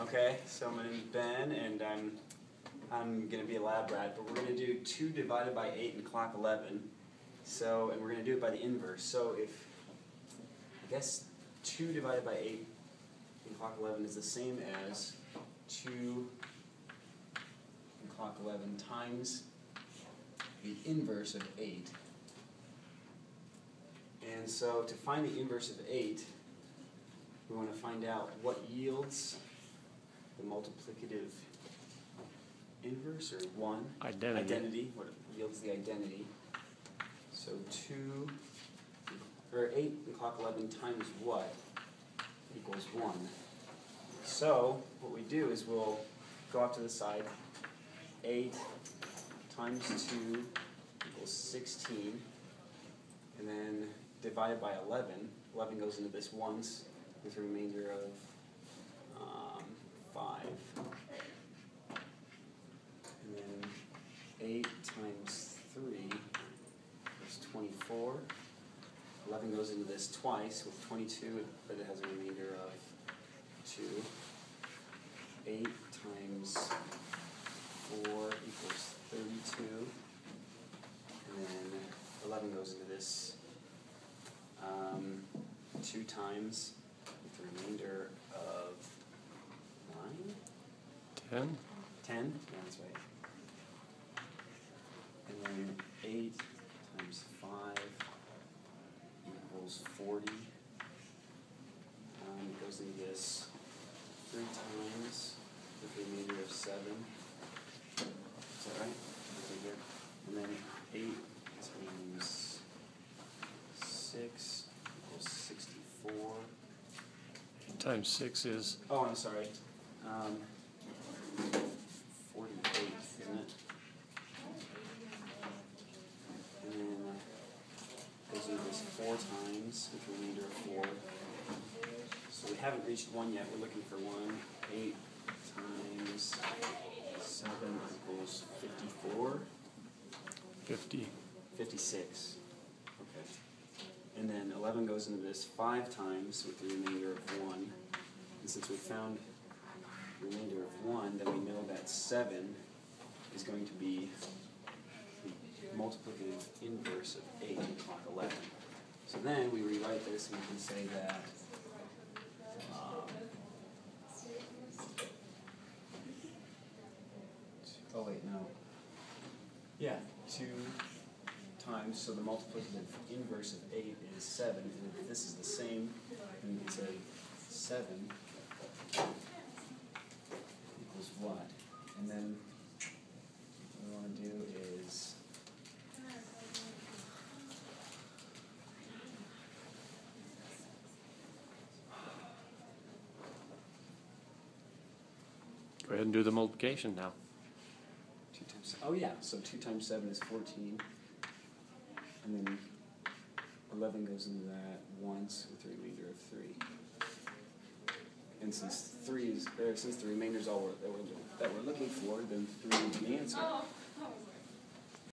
Okay, so my name's Ben, and I'm I'm gonna be a lab rat, but we're gonna do two divided by eight in clock eleven. So, and we're gonna do it by the inverse. So if I guess two divided by eight in clock eleven is the same as two in clock eleven times the inverse of eight. And so to find the inverse of eight, we want to find out what yields the multiplicative inverse or one. Identity. Identity, what yields the identity. So two, or eight in clock eleven times what equals one. So what we do is we'll go off to the side. Eight times two equals sixteen. And then divided by 11 11 goes into this once with a remainder of um, five. And then eight times three is twenty-four. Eleven goes into this twice with twenty-two, but it has a remainder of two. Eight times four equals thirty-two. And then eleven goes into this um, two times remainder of nine. Ten? Ten? Yeah, that's right. And then eight times five equals forty. Um, it goes into this three times the remainder of seven. Is that right? And then eight times six equals sixty-four. Times six is, Oh, I'm sorry. Um, forty-eight, isn't it? And then goes into this four times with a remainder of four. So we haven't reached one yet, we're looking for one. Eight times seven equals fifty-four, fifty. fifty-six. Okay. And then eleven goes into this five times with the remainder of one. And since we found the remainder of one, then we know that seven is going to be the multiplicative inverse of eight in clock eleven. So then we rewrite this and we can say that um, Oh wait, no. Yeah, two times, so the multiplicative inverse of eight is seven, and if this is the same, then we can say seven equals what? And then what we wanna do is Go ahead and do the multiplication now. two times, oh yeah, so two times seven is fourteen. And then eleven goes into that once with a remainder of three. And since three is, or since the remainder is all we're, that we're, that we're looking for, then three is the answer.